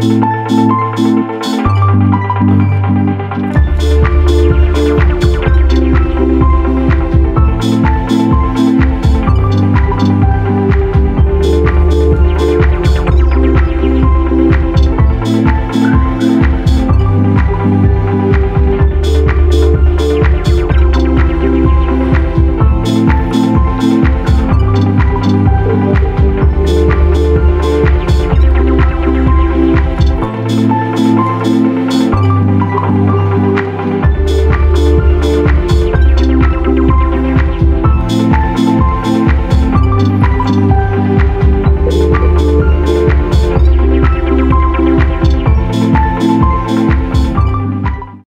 Música